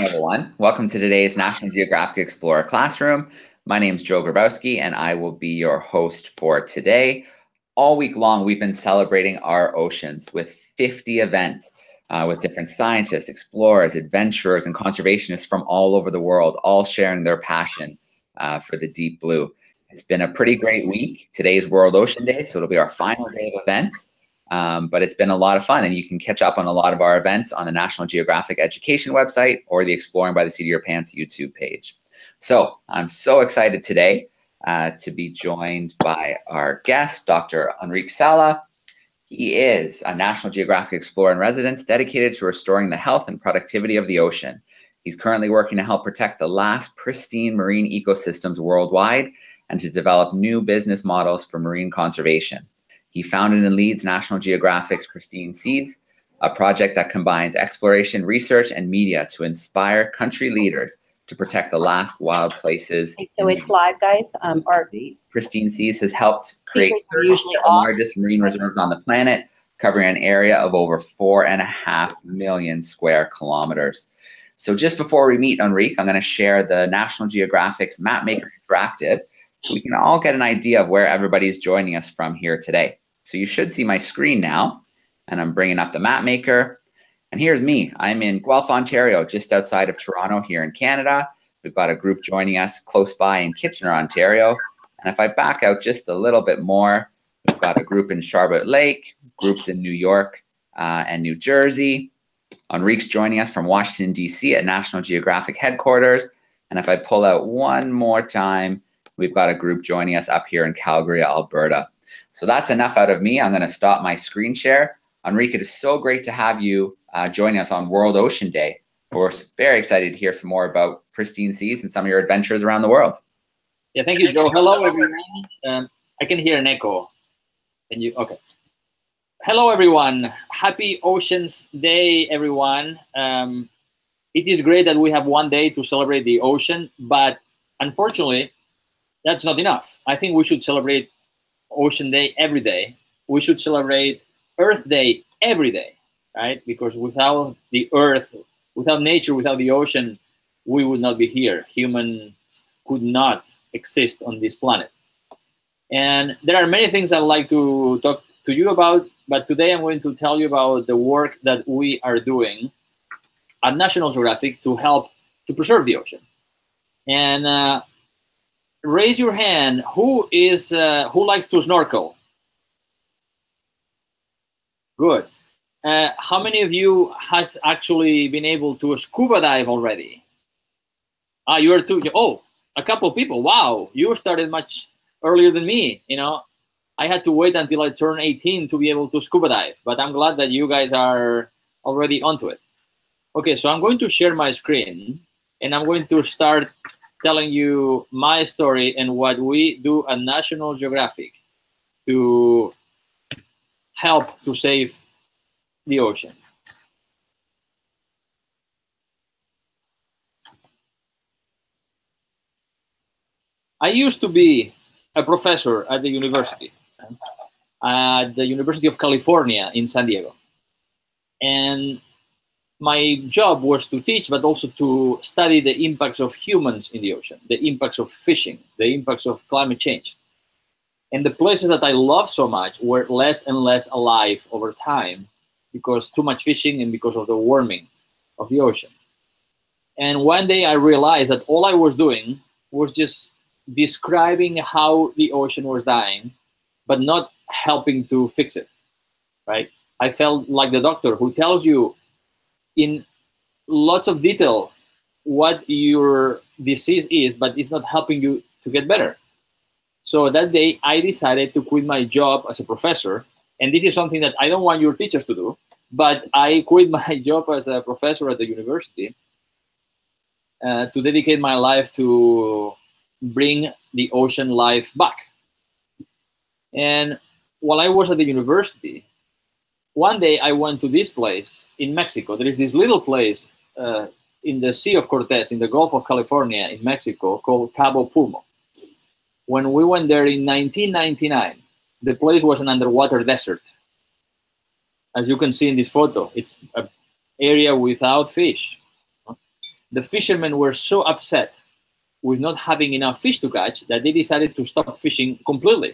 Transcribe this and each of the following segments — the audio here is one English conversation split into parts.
morning, everyone. Welcome to today's National Geographic Explorer classroom. My name is Joe Grabowski, and I will be your host for today. All week long, we've been celebrating our oceans with 50 events uh, with different scientists, explorers, adventurers, and conservationists from all over the world, all sharing their passion uh, for the deep blue. It's been a pretty great week. Today's World Ocean Day, so it'll be our final day of events. Um, but it's been a lot of fun, and you can catch up on a lot of our events on the National Geographic Education website or the Exploring by the Seat of Your Pants YouTube page. So I'm so excited today uh, to be joined by our guest, Dr. Enric Sala. He is a National Geographic Explorer in residence dedicated to restoring the health and productivity of the ocean. He's currently working to help protect the last pristine marine ecosystems worldwide and to develop new business models for marine conservation. He founded and leads National Geographic's Pristine Seas, a project that combines exploration, research, and media to inspire country leaders to protect the last wild places. So it's live, guys. Um, our Pristine Seas has helped create the largest marine reserves on the planet, covering an area of over four and a half million square kilometers. So just before we meet Enric, I'm going to share the National Geographic's Mapmaker Interactive so we can all get an idea of where everybody's joining us from here today. So you should see my screen now, and I'm bringing up the map maker. And here's me. I'm in Guelph, Ontario, just outside of Toronto here in Canada. We've got a group joining us close by in Kitchener, Ontario. And if I back out just a little bit more, we've got a group in Charlotte Lake, groups in New York uh, and New Jersey. Enric's joining us from Washington, D.C. at National Geographic headquarters. And if I pull out one more time, we've got a group joining us up here in Calgary, Alberta. So that's enough out of me. I'm going to stop my screen share. Enric, it is so great to have you uh, us on World Ocean Day. We're very excited to hear some more about pristine seas and some of your adventures around the world. Yeah, thank you, Joe. Hello, everyone. Um, I can hear an echo. Can you? Okay. Hello, everyone. Happy Oceans Day, everyone. Um, it is great that we have one day to celebrate the ocean, but unfortunately, that's not enough. I think we should celebrate Ocean Day every day. We should celebrate Earth Day every day, right? Because without the Earth, without nature, without the ocean, we would not be here. Humans could not exist on this planet. And there are many things I'd like to talk to you about, but today I'm going to tell you about the work that we are doing at National Geographic to help to preserve the ocean. And uh, raise your hand. Who is uh, who likes to snorkel? Good. Uh, how many of you has actually been able to scuba dive already? Ah, you are two. Oh, a couple people. Wow, you started much earlier than me. You know, I had to wait until I turned 18 to be able to scuba dive. But I'm glad that you guys are already onto it. Okay, so I'm going to share my screen, and I'm going to start telling you my story and what we do at National Geographic to help to save the ocean. I used to be a professor at the university, at the University of California in San Diego. And my job was to teach, but also to study the impacts of humans in the ocean, the impacts of fishing, the impacts of climate change. And the places that I loved so much were less and less alive over time because too much fishing and because of the warming of the ocean. And one day I realized that all I was doing was just describing how the ocean was dying, but not helping to fix it, right? I felt like the doctor who tells you in lots of detail what your disease is, but it's not helping you to get better. So that day, I decided to quit my job as a professor. And this is something that I don't want your teachers to do, but I quit my job as a professor at the university uh, to dedicate my life to bring the ocean life back. And while I was at the university, one day I went to this place in Mexico. There is this little place uh, in the Sea of Cortez, in the Gulf of California in Mexico, called Cabo Pulmo. When we went there in 1999, the place was an underwater desert. As you can see in this photo, it's an area without fish. the fishermen were so upset with not having enough fish to catch that they decided to stop fishing completely.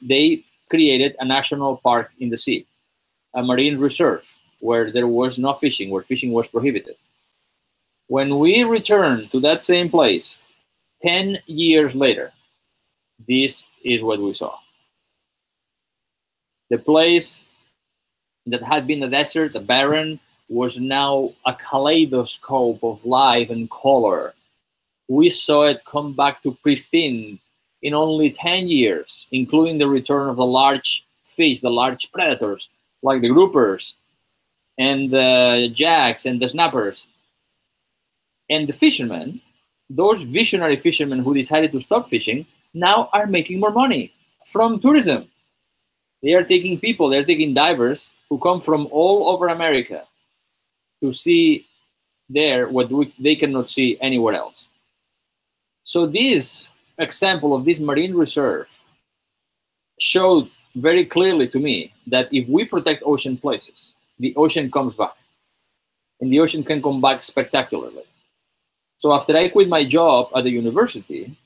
They created a national park in the sea, a marine reserve where there was no fishing, where fishing was prohibited. When we returned to that same place 10 years later, this is what we saw. The place that had been a desert, a barren, was now a kaleidoscope of life and color. We saw it come back to pristine in only 10 years, including the return of the large fish, the large predators, like the groupers and the jacks and the snappers. And the fishermen, those visionary fishermen who decided to stop fishing, now are making more money from tourism. They are taking people, they're taking divers who come from all over America to see there what they cannot see anywhere else. So this example of this marine reserve showed very clearly to me that if we protect ocean places, the ocean comes back. And the ocean can come back spectacularly. So after I quit my job at the university,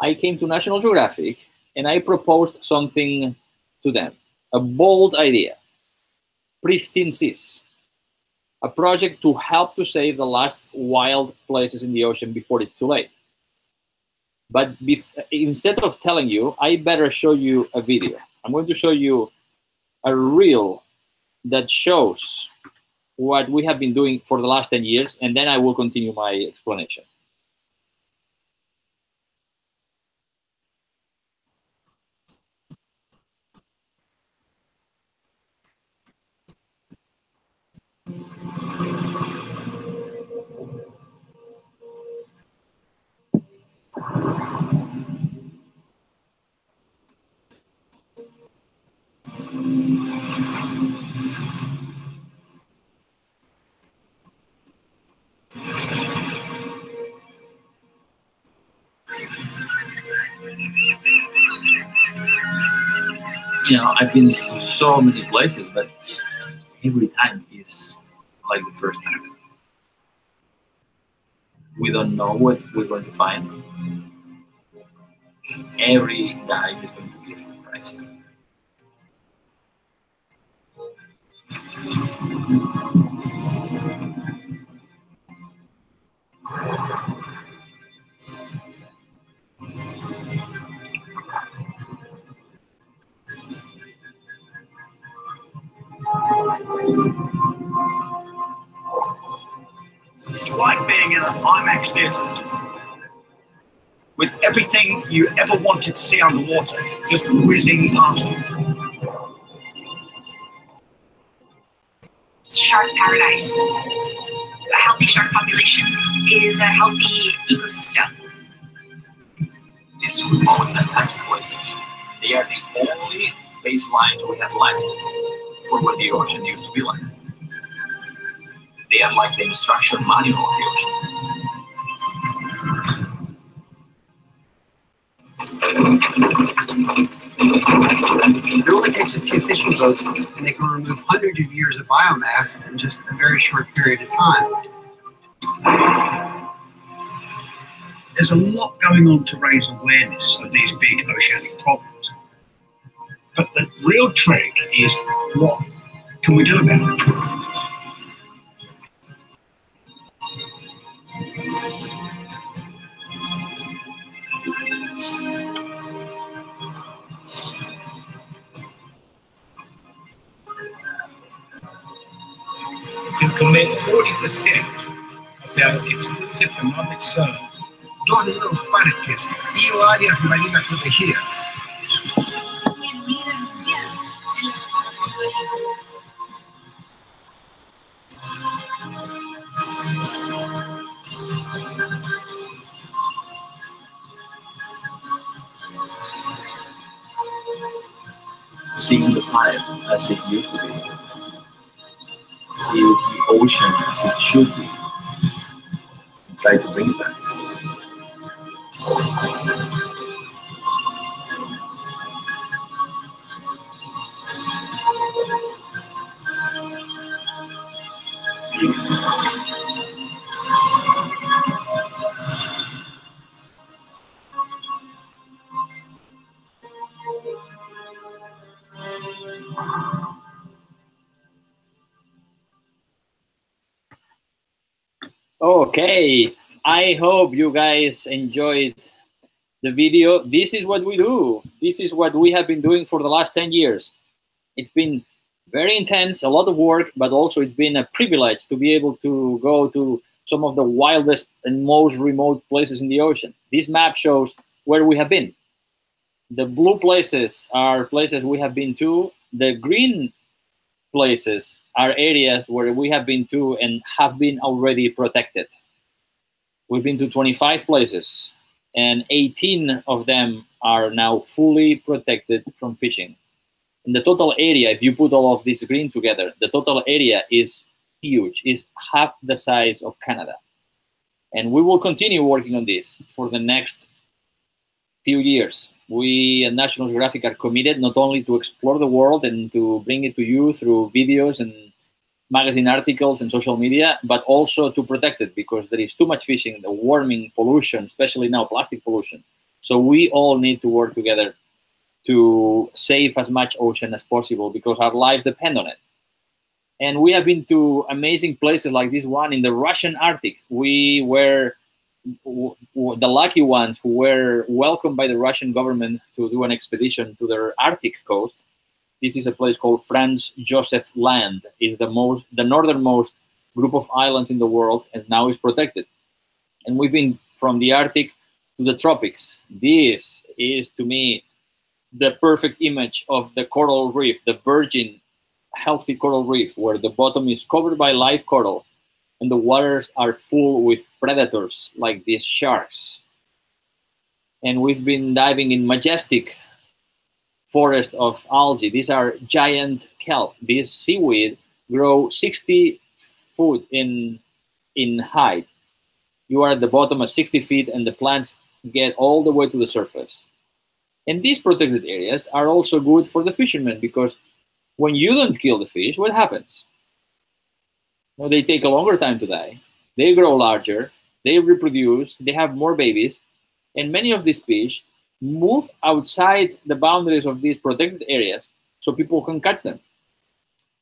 I came to National Geographic and I proposed something to them, a bold idea, pristine seas, a project to help to save the last wild places in the ocean before it's too late. But instead of telling you, I better show you a video. I'm going to show you a reel that shows what we have been doing for the last 10 years, and then I will continue my explanation. You know, I've been to so many places, but every time is like the first time. We don't know what we're going to find. Every dive is going to be a surprise. It's like being in an IMAX theatre with everything you ever wanted to see underwater just whizzing past you. shark paradise. A healthy shark population is a healthy ecosystem. These remote and untouched places, they are the only baselines we have left for what the ocean used to be like. They are like the instruction manual of the ocean. It only takes a few fishing boats and they can remove hundreds of years of biomass in just a very short period of time. There's a lot going on to raise awareness of these big oceanic problems. But the real trick is what can we do about it? to commit 40% of their exclusive economic zone. Todos los parques y áreas marinas protegidas should be. Okay, I hope you guys enjoyed the video. This is what we do. This is what we have been doing for the last 10 years. It's been very intense, a lot of work, but also it's been a privilege to be able to go to some of the wildest and most remote places in the ocean. This map shows where we have been. The blue places are places we have been to. The green places are areas where we have been to and have been already protected. We've been to 25 places, and 18 of them are now fully protected from fishing. And the total area, if you put all of this green together, the total area is huge, is half the size of Canada. And we will continue working on this for the next few years. We at National Geographic are committed not only to explore the world and to bring it to you through videos and magazine articles and social media, but also to protect it because there is too much fishing, the warming, pollution, especially now plastic pollution. So we all need to work together to save as much ocean as possible because our lives depend on it. And we have been to amazing places like this one in the Russian Arctic. We were the lucky ones who were welcomed by the Russian government to do an expedition to their Arctic coast. This is a place called Franz Josef Land. is the most, the northernmost group of islands in the world, and now is protected. And we've been from the Arctic to the tropics. This is, to me, the perfect image of the coral reef, the virgin, healthy coral reef, where the bottom is covered by live coral and the waters are full with predators like these sharks. And we've been diving in majestic forest of algae. These are giant kelp. These seaweed grow 60 foot in, in height. You are at the bottom at 60 feet and the plants get all the way to the surface. And these protected areas are also good for the fishermen because when you don't kill the fish, what happens? They take a longer time to die. They grow larger, they reproduce, they have more babies, and many of these fish move outside the boundaries of these protected areas so people can catch them.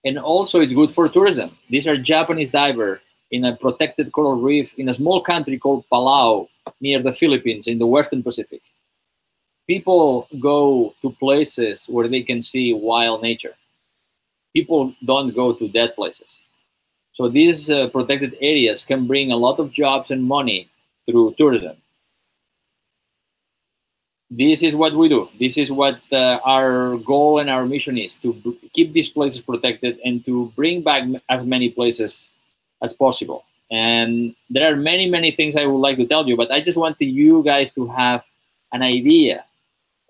And also, it's good for tourism. These are Japanese diver in a protected coral reef in a small country called Palau near the Philippines in the Western Pacific. People go to places where they can see wild nature. People don't go to dead places. So these uh, protected areas can bring a lot of jobs and money through tourism. This is what we do. This is what uh, our goal and our mission is to keep these places protected and to bring back as many places as possible. And there are many, many things I would like to tell you, but I just want you guys to have an idea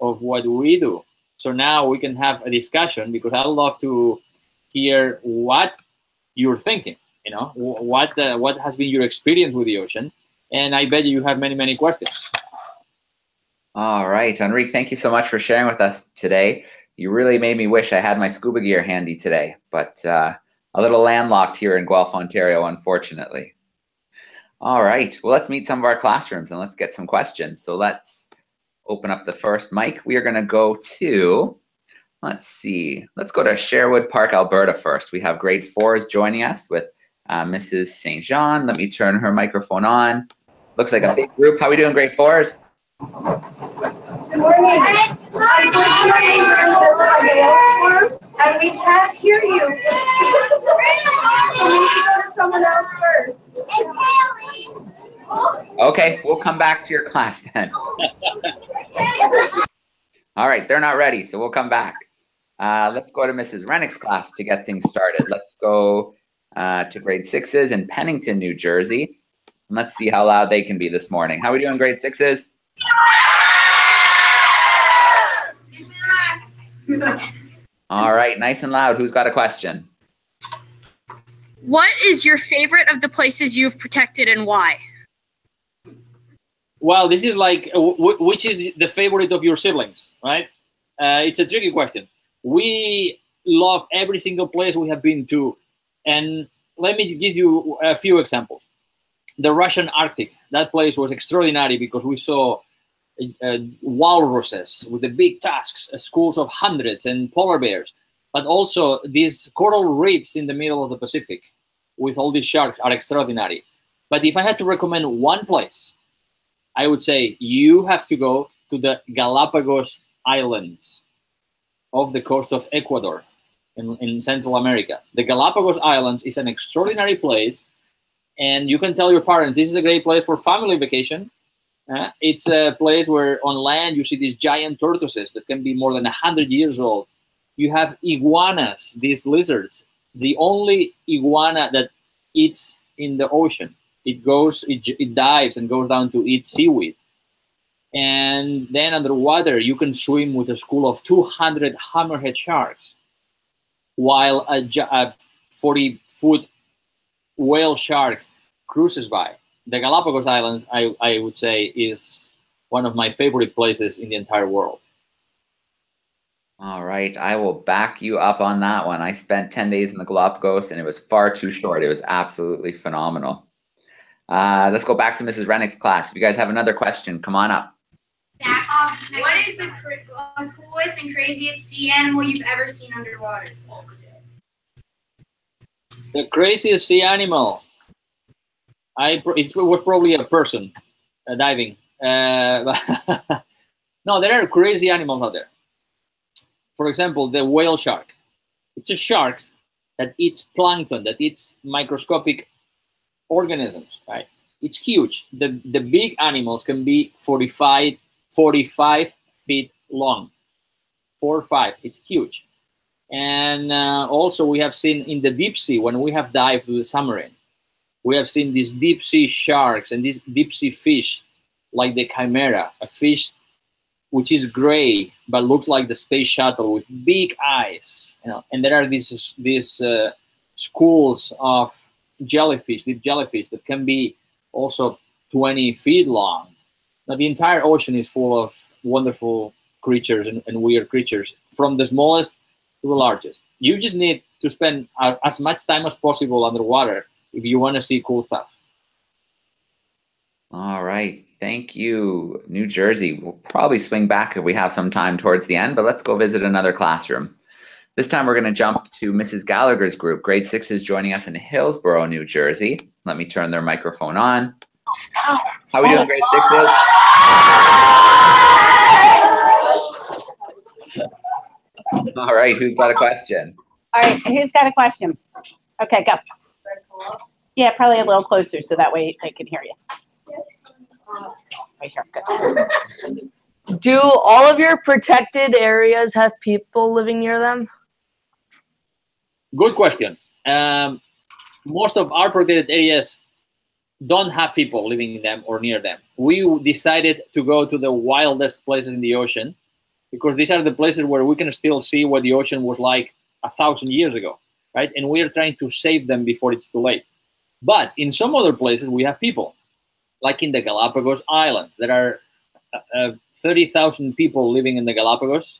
of what we do. So now we can have a discussion because I'd love to hear what you're thinking. You know, what uh, what has been your experience with the ocean? And I bet you have many many questions. All right, Enric, thank you so much for sharing with us today. You really made me wish I had my scuba gear handy today, but uh, a little landlocked here in Guelph, Ontario, unfortunately. All right, well, let's meet some of our classrooms and let's get some questions. So let's open up the first mic. We are going to go to Let's see. Let's go to Sherwood Park, Alberta first. We have grade fours joining us with uh, Mrs. St. John. Let me turn her microphone on. Looks like a big group. How are we doing, grade fours? Good morning. Unfortunately, we're in the middle of a hailstorm and we can't hear you. So we need to go to someone else first. Okay, we'll come back to your class then. All right, they're not ready, so we'll come back. Uh, let's go to Mrs. Rennick's class to get things started. Let's go uh, to grade sixes in Pennington, New Jersey. And let's see how loud they can be this morning. How are we doing, grade sixes? All right, nice and loud. Who's got a question? What is your favorite of the places you've protected and why? Well, this is like, which is the favorite of your siblings, right? Uh, it's a tricky question we love every single place we have been to. And let me give you a few examples. The Russian Arctic, that place was extraordinary because we saw uh, walruses with the big tusks, uh, schools of hundreds, and polar bears. but also these coral reefs in the middle of the Pacific with all these sharks are extraordinary. But if I had to recommend one place, I would say you have to go to the Galapagos Islands off the coast of Ecuador in, in Central America. The Galapagos Islands is an extraordinary place, and you can tell your parents this is a great place for family vacation. Uh, it's a place where on land you see these giant tortoises that can be more than 100 years old. You have iguanas, these lizards, the only iguana that eats in the ocean. It goes, it, it dives and goes down to eat seaweed. And then underwater, you can swim with a school of 200 hammerhead sharks, while a, a 40 foot whale shark cruises by. The Galapagos Islands, I, I would say, is one of my favorite places in the entire world. All right, I will back you up on that one. I spent 10 days in the Galapagos and it was far too short. It was absolutely phenomenal. Uh, let's go back to Mrs. Rennick's class. If you guys have another question, come on up. Um, what is the coolest and craziest sea animal you've ever seen underwater? The craziest sea animal. I it was probably a person uh, diving. Uh, no, there are crazy animals out there. For example, the whale shark. It's a shark that eats plankton, that eats microscopic organisms, right? It's huge. The, the big animals can be 45 45 feet long. Four or five. It's huge. And uh, also, we have seen in the deep sea when we have dived with the submarine, we have seen these deep sea sharks and these deep sea fish, like the chimera, a fish which is gray but looks like the space shuttle with big eyes. You know, and there are these these uh, schools of jellyfish, deep jellyfish that can be also 20 feet long now, the entire ocean is full of wonderful creatures and, and weird creatures, from the smallest to the largest. You just need to spend as much time as possible underwater if you want to see cool stuff. All right. Thank you, New Jersey. We'll probably swing back if we have some time towards the end, but let's go visit another classroom. This time we're going to jump to Mrs. Gallagher's group. Grade six is joining us in Hillsborough, New Jersey. Let me turn their microphone on. How are we doing, grade six? All right, who's got a question? All right, who's got a question? Okay, go. Yeah, probably a little closer so that way they can hear you. Right here, good. Do all of your protected areas have people living near them? Good question. Um, most of our protected areas don't have people living in them or near them. We decided to go to the wildest places in the ocean because these are the places where we can still see what the ocean was like a thousand years ago, right? And we are trying to save them before it's too late. But in some other places, we have people, like in the Galapagos Islands. There are uh, uh 30,000 people living in the Galapagos,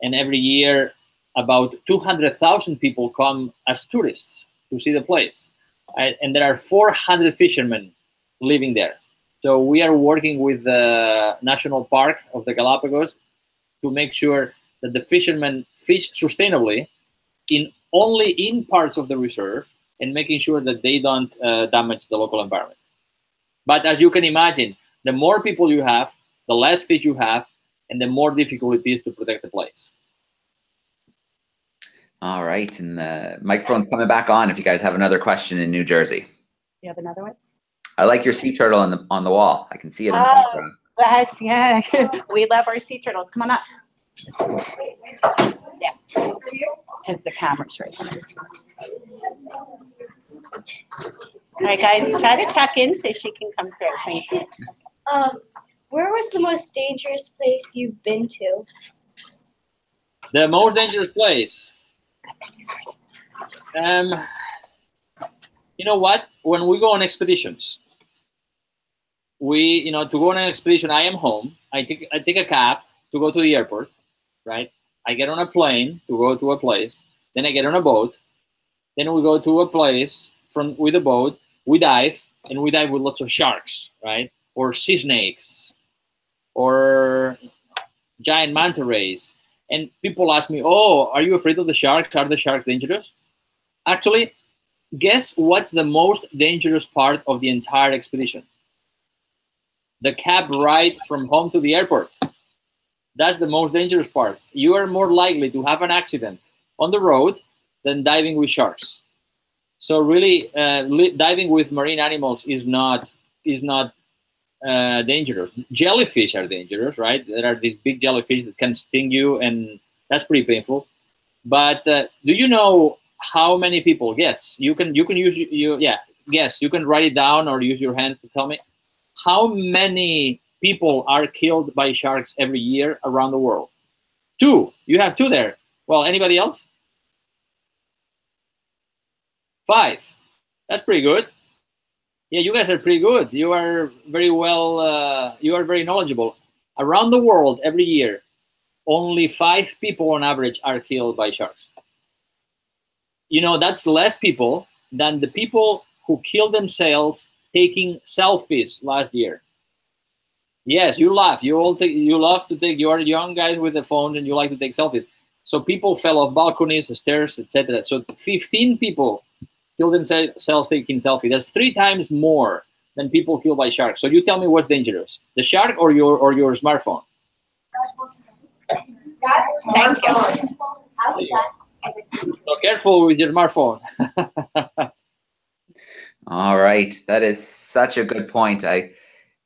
and every year about 200,000 people come as tourists to see the place and there are 400 fishermen living there. So we are working with the National Park of the Galapagos to make sure that the fishermen fish sustainably in only in parts of the reserve and making sure that they don't uh, damage the local environment. But as you can imagine, the more people you have, the less fish you have, and the more difficult it is to protect the place. All right, and the microphone's coming back on if you guys have another question in New Jersey. You have another one? I like your sea turtle on the on the wall. I can see it in the Oh, background. That, yeah, we love our sea turtles. Come on up. Yeah, because the camera's right here. All right, guys, try to tuck in so she can come through. Thank you. Um, where was the most dangerous place you've been to? The most dangerous place. Um, you know what? When we go on expeditions, we, you know, to go on an expedition, I am home. I take, I take a cab to go to the airport, right? I get on a plane to go to a place. Then I get on a boat. Then we go to a place from with a boat. We dive, and we dive with lots of sharks, right? Or sea snakes, or giant manta rays. And people ask me, "Oh, are you afraid of the sharks? Are the sharks dangerous?" Actually, guess what's the most dangerous part of the entire expedition? The cab ride from home to the airport. That's the most dangerous part. You are more likely to have an accident on the road than diving with sharks. So really, uh, li- diving with marine animals is not is not uh, dangerous. Jellyfish are dangerous, right? There are these big jellyfish that can sting you, and that's pretty painful. But uh, do you know how many people? Yes, you can. You can use you. Yeah, yes, you can write it down or use your hands to tell me how many people are killed by sharks every year around the world. Two. You have two there. Well, anybody else? Five. That's pretty good. Yeah, you guys are pretty good. You are very well. Uh, you are very knowledgeable. Around the world, every year, only five people on average are killed by sharks. You know, that's less people than the people who kill themselves taking selfies last year. Yes, you laugh. You all take. You love to take. You are young guys with the phone, and you like to take selfies. So people fell off balconies, stairs, etc. So 15 people killed themselves taking selfie. That's three times more than people killed by sharks. So you tell me what's dangerous: the shark or your or your smartphone? Thank you. So careful with your smartphone. All right, that is such a good point. I,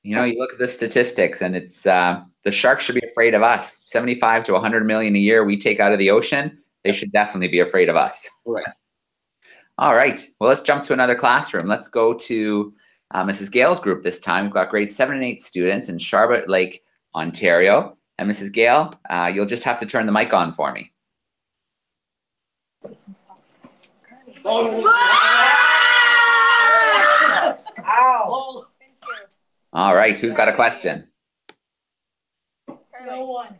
you know, you look at the statistics, and it's uh, the sharks should be afraid of us. Seventy-five to one hundred million a year we take out of the ocean. They should definitely be afraid of us. Right. All right. Well, let's jump to another classroom. Let's go to uh, Mrs. Gale's group this time. We've got grade seven and eight students in Charlotte Lake, Ontario. And Mrs. Gale, uh, you'll just have to turn the mic on for me. Ow. All right. Who's got a question? No one.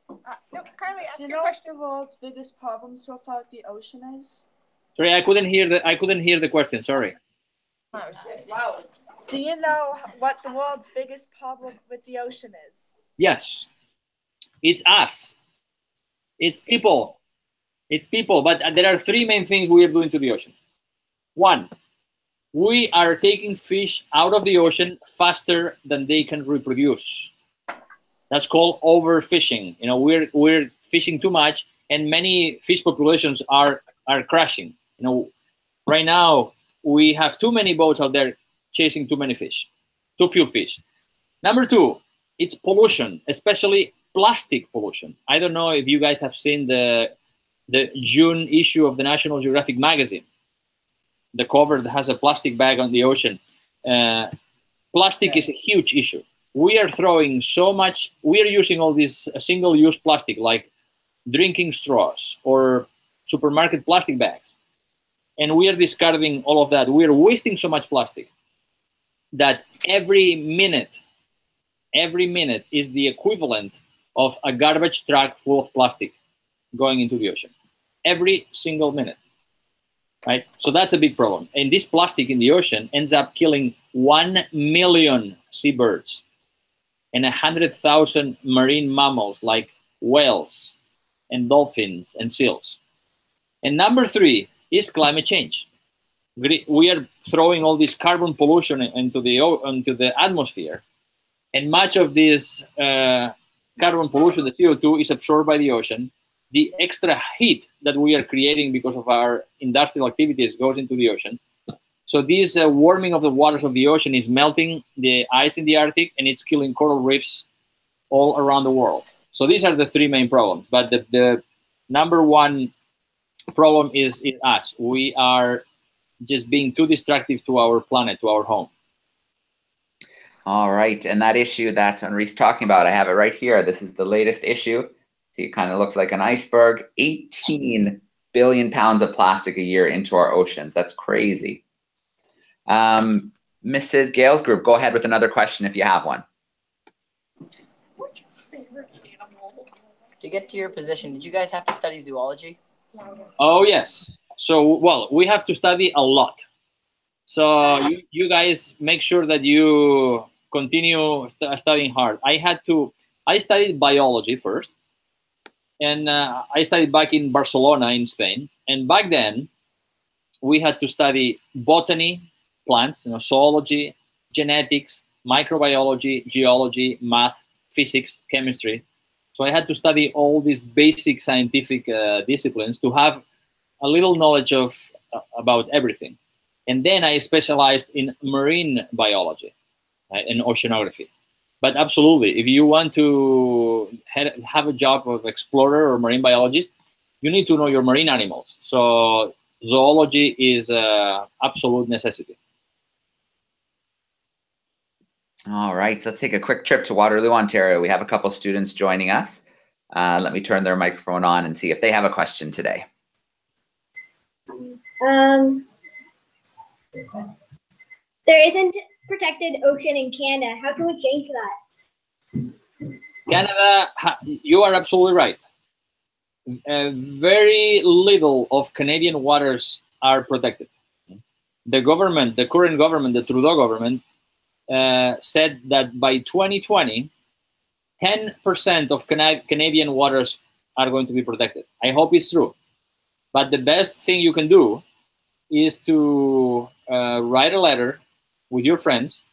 Do you know what the world's biggest problem so far with the ocean is? Sorry, I couldn't hear the I couldn't hear the question. Sorry. Do you know what the world's biggest problem with the ocean is? Yes, it's us. It's people. It's people. But there are three main things we are doing to the ocean. One, we are taking fish out of the ocean faster than they can reproduce. That's called overfishing. You know, we're we're fishing too much, and many fish populations are are crashing. You know, right now we have too many boats out there chasing too many fish, too few fish. Number two, it's pollution, especially plastic pollution. I don't know if you guys have seen the the June issue of the National Geographic magazine. The cover that has a plastic bag on the ocean. Uh, plastic is a huge issue. We are throwing so much. We are using all this single-use plastic, like drinking straws or supermarket plastic bags, and we are discarding all of that. We are wasting so much plastic that every minute, every minute is the equivalent of a garbage truck full of plastic going into the ocean. Every single minute. Right? So that's a big problem. And this plastic in the ocean ends up killing 1 million seabirds and 100,000 marine mammals like whales and dolphins and seals. And number three is climate change. We are throwing all this carbon pollution into the into the atmosphere, and much of this uh, carbon pollution, the CO2, is absorbed by the ocean. The extra heat that we are creating because of our industrial activities goes into the ocean. So this uh, warming of the waters of the ocean is melting the ice in the Arctic, and it's killing coral reefs all around the world. So these are the three main problems. But the, the number one problem is us. We are just being too destructive to our planet, to our home. All right. And that issue that Enric's talking about, I have it right here. This is the latest issue. See, it kind of looks like an iceberg. 18 billion pounds of plastic a year into our oceans. That's crazy. Um, Mrs. Gale's group, go ahead with another question if you have one. To get to your position, did you guys have to study zoology? Oh yes. So well, we have to study a lot. So you, you guys make sure that you continue st studying hard. I had to. I studied biology first, and uh, I studied back in Barcelona in Spain. And back then, we had to study botany, plants, you know, zoology, genetics, microbiology, geology, math, physics, chemistry. So I had to study all these basic scientific uh, disciplines to have a little knowledge of uh, about everything. And then I specialized in marine biology uh, and oceanography. But absolutely, if you want to have a job of explorer or marine biologist, you need to know your marine animals. So zoology is a absolute necessity. All right, let's take a quick trip to Waterloo, Ontario. We have a couple students joining us. Uh, let me turn their microphone on and see if they have a question today. Um, there isn't protected ocean in Canada. How can we change that? Canada, you are absolutely right. Uh, very little of Canadian waters are protected. The government, the current government, the Trudeau government, uh, said that by 2020, 10% of Cana Canadian waters are going to be protected. I hope it's true. But the best thing you can do is to uh, write a letter with your friends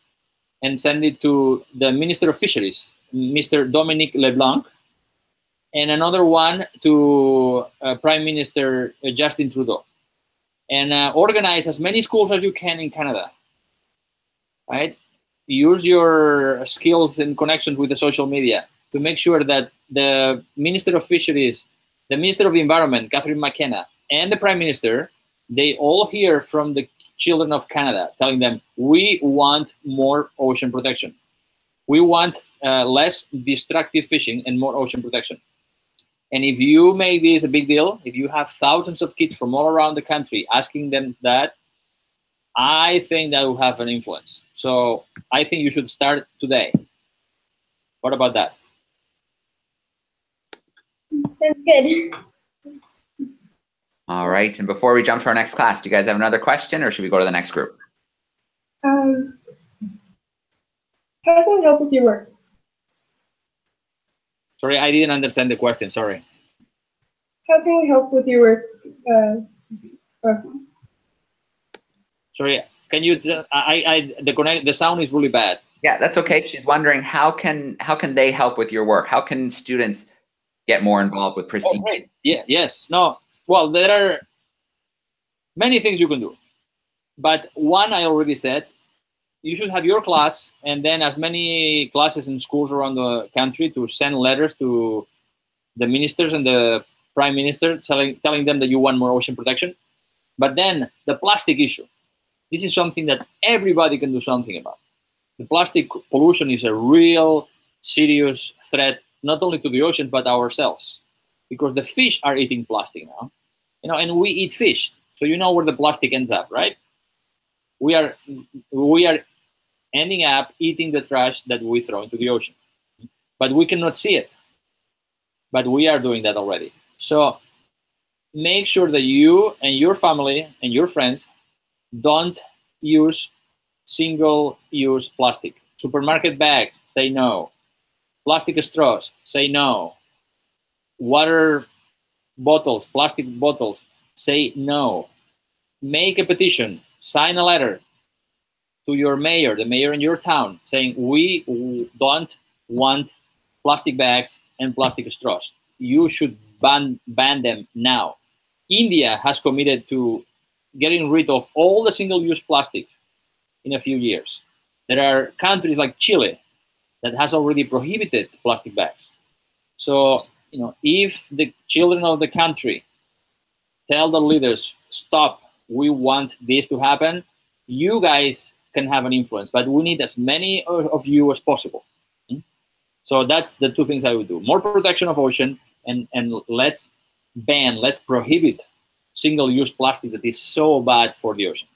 and send it to the Minister of Fisheries, Mr. Dominic LeBlanc, and another one to uh, Prime Minister uh, Justin Trudeau. And uh, organize as many schools as you can in Canada, right? Use your skills and connections with the social media to make sure that the Minister of Fisheries, the Minister of the Environment, Catherine McKenna, and the Prime Minister, they all hear from the children of Canada, telling them, we want more ocean protection. We want uh, less destructive fishing and more ocean protection. And if you make this a big deal, if you have thousands of kids from all around the country asking them that, I think that will have an influence. So I think you should start today. What about that? That's good. All right. And before we jump to our next class, do you guys have another question or should we go to the next group? Um, how can we help with your work? Sorry, I didn't understand the question. Sorry. How can we help with your work? Uh, uh, Sorry, can you? I, I, the connect, the sound is really bad. Yeah, that's okay. She's wondering how can how can they help with your work? How can students get more involved with Pristine? Oh, great. Yeah. Yes. No. Well, there are many things you can do, but one I already said. You should have your class, and then as many classes in schools around the country to send letters to the ministers and the prime minister, telling telling them that you want more ocean protection. But then the plastic issue. This is something that everybody can do something about. The plastic pollution is a real serious threat, not only to the ocean, but ourselves. Because the fish are eating plastic now. You know, and we eat fish. So you know where the plastic ends up, right? We are we are ending up eating the trash that we throw into the ocean. But we cannot see it. But we are doing that already. So make sure that you and your family and your friends don't use single-use plastic. Supermarket bags, say no. Plastic straws, say no. Water bottles, plastic bottles, say no. Make a petition, sign a letter to your mayor, the mayor in your town, saying we don't want plastic bags and plastic straws. You should ban, ban them now. India has committed to getting rid of all the single-use plastic in a few years. There are countries like Chile that has already prohibited plastic bags. So, you know, if the children of the country tell the leaders, stop, we want this to happen, you guys can have an influence, but we need as many of you as possible. Hmm? So that's the two things I would do. More protection of ocean and, and let's ban, let's prohibit single-use plastic that is so bad for the ocean.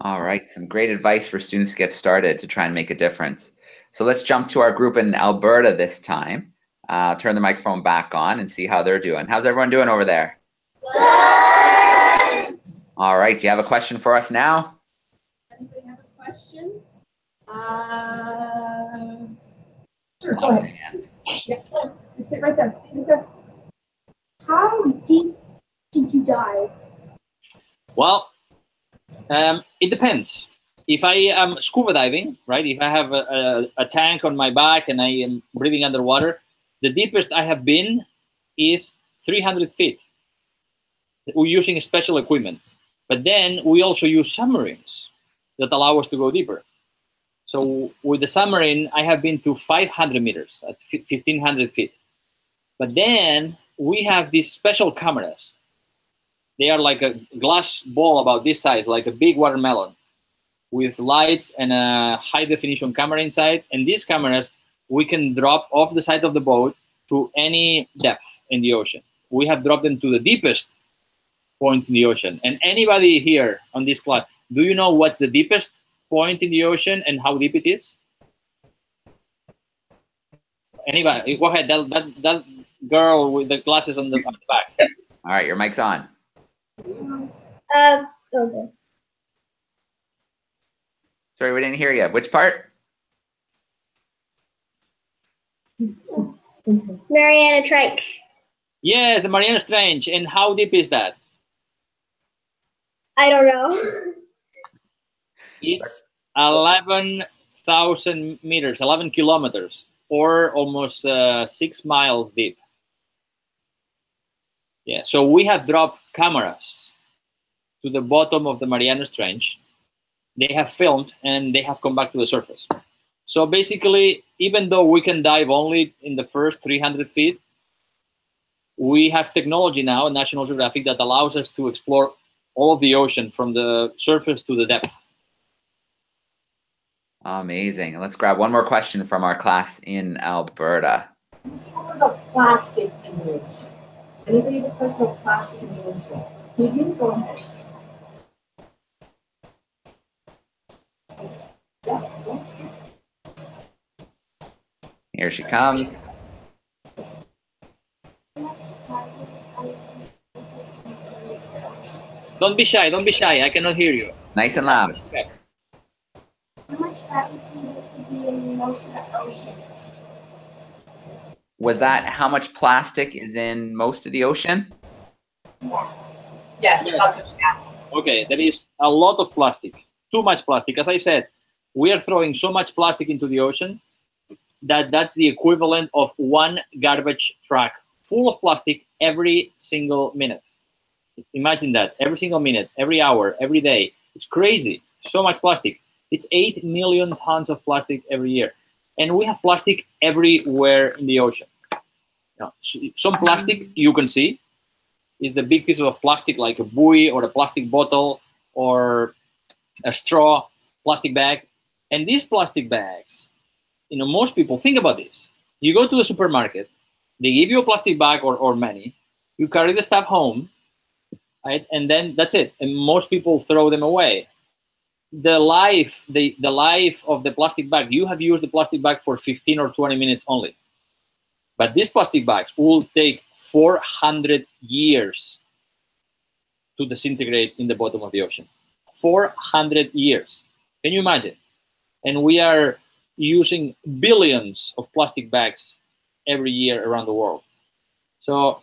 All right, some great advice for students to get started to try and make a difference. So let's jump to our group in Alberta this time. Uh, turn the microphone back on and see how they're doing. How's everyone doing over there? Good. All right, do you have a question for us now? Anybody have a question? Uh, sure, go ahead. Yeah. Just sit right there. Right there. How deep did you dive? Well, um, it depends. If I am scuba diving, right? If I have a, a, a tank on my back and I am breathing underwater, the deepest I have been is 300 feet. We're using special equipment. But then we also use submarines that allow us to go deeper. So with the submarine, I have been to 500 meters, at 1500 feet. But then we have these special cameras. They are like a glass ball about this size, like a big watermelon, with lights and a high definition camera inside. And these cameras we can drop off the side of the boat to any depth in the ocean. We have dropped them to the deepest point in the ocean. And anybody here on this class, do you know what's the deepest point in the ocean and how deep it is? Anybody? Go ahead. That, that, that girl with the glasses on the, on the back. All right, your mic's on. Um, okay. Sorry, we didn't hear you. Which part? Mariana Trench. Yes, the Mariana Trench. And how deep is that? I don't know. It's 11,000 meters, 11 kilometers, or almost uh, six miles deep. Yeah, so we have dropped cameras to the bottom of the Mariana Trench. They have filmed and they have come back to the surface. So basically, even though we can dive only in the first 300 feet, we have technology now at National Geographic that allows us to explore all of the ocean from the surface to the depth. Amazing. Let's grab one more question from our class in Alberta. What about plastic in the ocean? Anybody have a question about plastic in the ocean? Keegan, go ahead. Yeah, yeah. Here she comes. Don't be shy, don't be shy. I cannot hear you. Nice and loud. Okay. How much plastic could be in most of the oceans? Was that how much plastic is in most of the ocean? Yes, that's what she asked. Okay, there is a lot of plastic, too much plastic. As I said, we are throwing so much plastic into the ocean that that's the equivalent of one garbage truck full of plastic every single minute. Imagine that every single minute, every hour, every day. It's crazy. So much plastic. It's 8 million tons of plastic every year. And we have plastic everywhere in the ocean. Now, some plastic you can see is the big pieces of plastic like a buoy or a plastic bottle or a straw, plastic bag. And these plastic bags, you know, most people think about this. You go to the supermarket, they give you a plastic bag or, or many, you carry the stuff home, right? And then that's it. And most people throw them away. The life, the, the life of the plastic bag, you have used the plastic bag for 15 or 20 minutes only. But these plastic bags will take 400 years to disintegrate in the bottom of the ocean. 400 years. Can you imagine? And we are using billions of plastic bags every year around the world. So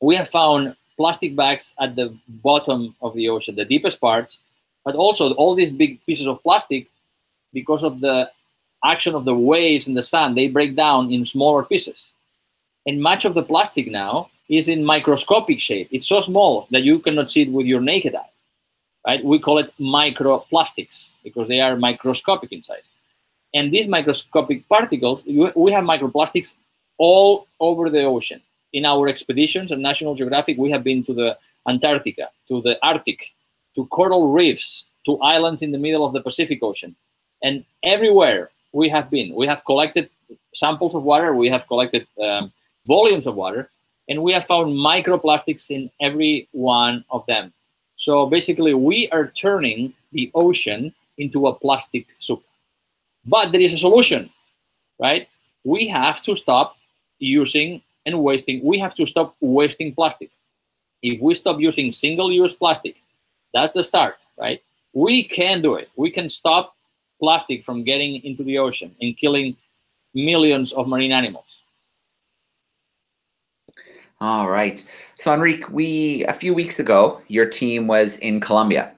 we have found plastic bags at the bottom of the ocean, the deepest parts, but also all these big pieces of plastic, because of the action of the waves in the sun, they break down in smaller pieces. And much of the plastic now is in microscopic shape. It's so small that you cannot see it with your naked eye. Right? We call it microplastics because they are microscopic in size. And these microscopic particles, we have microplastics all over the ocean. In our expeditions at National Geographic, we have been to the Antarctica, to the Arctic, to coral reefs, to islands in the middle of the Pacific Ocean. And everywhere we have been, we have collected samples of water, we have collected um, volumes of water, and we have found microplastics in every one of them. So basically, we are turning the ocean into a plastic soup. But there is a solution, right? We have to stop using and wasting. We have to stop wasting plastic. If we stop using single-use plastic, that's the start, right? We can do it. We can stop plastic from getting into the ocean and killing millions of marine animals. All right. So Enric, we a few weeks ago, your team was in Colombia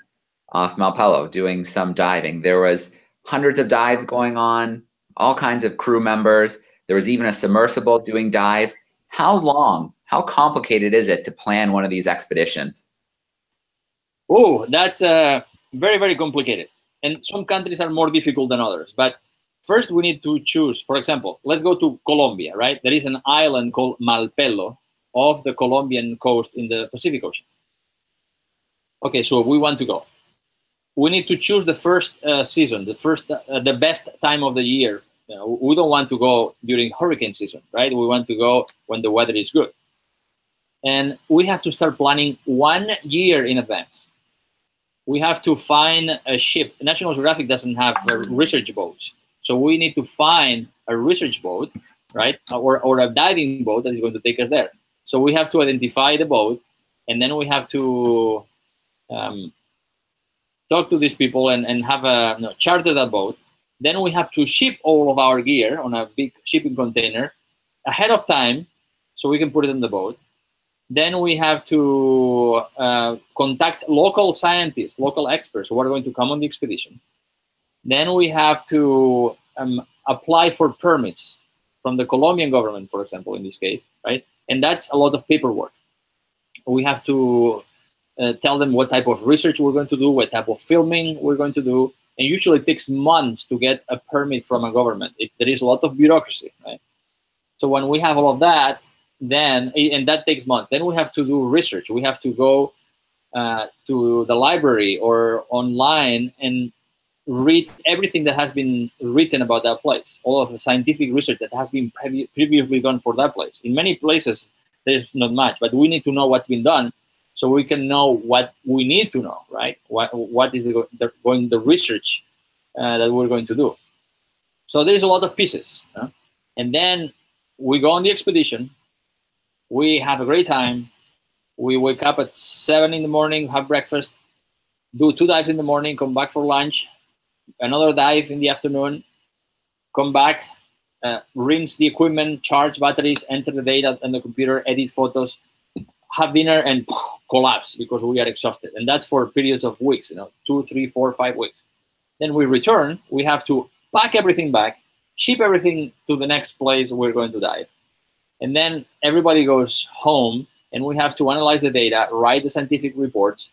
off Malpelo doing some diving. There was hundreds of dives going on, all kinds of crew members. There was even a submersible doing dives. How long, how complicated is it to plan one of these expeditions? Oh, that's uh, very, very complicated. And some countries are more difficult than others. But first, we need to choose. For example, let's go to Colombia, right? There is an island called Malpelo off the Colombian coast in the Pacific Ocean. Okay, so we want to go. We need to choose the first uh, season, the first, uh, the best time of the year. You know, we don't want to go during hurricane season, right? We want to go when the weather is good. And we have to start planning one year in advance. We have to find a ship. National Geographic doesn't have uh, research boats. So we need to find a research boat, right? Or, or a diving boat that is going to take us there. So we have to identify the boat, and then we have to um, talk to these people and, and have a you know, charter that boat. Then we have to ship all of our gear on a big shipping container ahead of time, so we can put it in the boat. Then we have to uh, contact local scientists, local experts who are going to come on the expedition. Then we have to um, apply for permits from the Colombian government, for example, in this case, right? And that's a lot of paperwork. We have to uh, tell them what type of research we're going to do, what type of filming we're going to do. And usually it takes months to get a permit from a government. It, there is a lot of bureaucracy, right? So when we have all of that, then, and that takes months, then we have to do research. We have to go uh, to the library or online and read everything that has been written about that place, all of the scientific research that has been previously done for that place. In many places, there's not much, but we need to know what's been done so we can know what we need to know, right? What, what is the, the going the research uh, that we're going to do. So there's a lot of pieces. Huh? And then we go on the expedition. We have a great time. We wake up at seven in the morning, have breakfast, do two dives in the morning, come back for lunch, another dive in the afternoon, come back, uh, rinse the equipment, charge batteries, enter the data on the computer, edit photos, have dinner, and collapse because we are exhausted. And that's for periods of weeks, you know, two, three, four, five weeks. Then we return, we have to pack everything back, ship everything to the next place we're going to dive. And then everybody goes home and we have to analyze the data, write the scientific reports,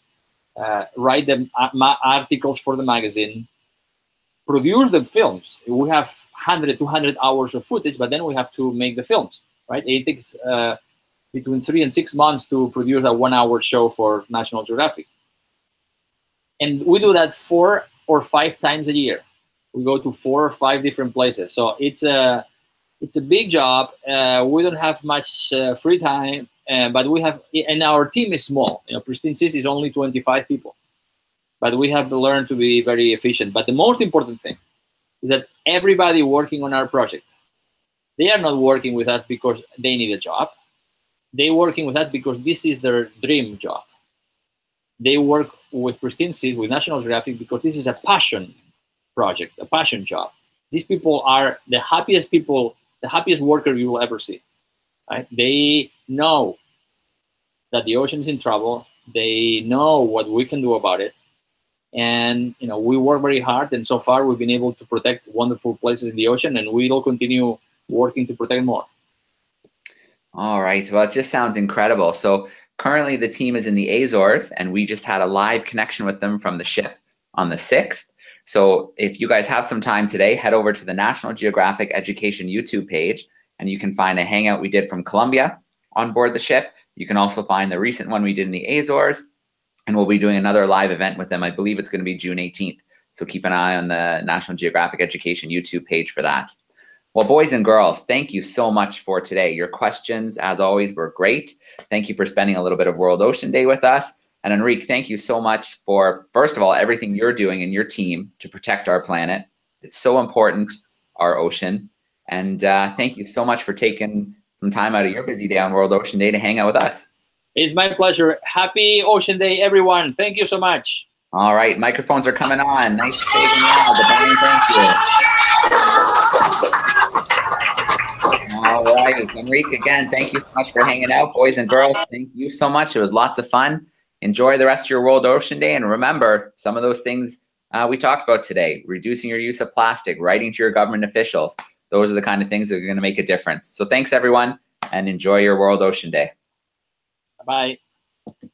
uh, write the uh, articles for the magazine, produce the films. We have 100, 200 hours of footage, but then we have to make the films, right? It takes uh, between three and six months to produce a one hour show for National Geographic. And we do that four or five times a year. We go to four or five different places. So it's a, it's a big job. Uh, we don't have much uh, free time, uh, but we have, and our team is small. You know, Pristine Seas is only 25 people but we have to learn to be very efficient. But the most important thing is that everybody working on our project, they are not working with us because they need a job. They're working with us because this is their dream job. They work with Pristine Seas, with National Geographic, because this is a passion project, a passion job. These people are the happiest people, the happiest worker you will ever see. Right? They know that the ocean is in trouble. They know what we can do about it and you know we work very hard and so far we've been able to protect wonderful places in the ocean and we'll continue working to protect more all right well it just sounds incredible so currently the team is in the azores and we just had a live connection with them from the ship on the 6th so if you guys have some time today head over to the national geographic education youtube page and you can find a hangout we did from colombia on board the ship you can also find the recent one we did in the azores and we'll be doing another live event with them. I believe it's going to be June 18th. So keep an eye on the National Geographic Education YouTube page for that. Well, boys and girls, thank you so much for today. Your questions, as always, were great. Thank you for spending a little bit of World Ocean Day with us. And Enric, thank you so much for, first of all, everything you're doing in your team to protect our planet. It's so important, our ocean. And uh, thank you so much for taking some time out of your busy day on World Ocean Day to hang out with us. It's my pleasure. Happy Ocean Day, everyone. Thank you so much. All right, microphones are coming on. Nice taking out. The thank you. All right. Enric, again, thank you so much for hanging out. Boys and girls, thank you so much. It was lots of fun. Enjoy the rest of your World Ocean Day. And remember some of those things uh, we talked about today reducing your use of plastic, writing to your government officials. Those are the kind of things that are going to make a difference. So thanks, everyone, and enjoy your World Ocean Day. Bye bye.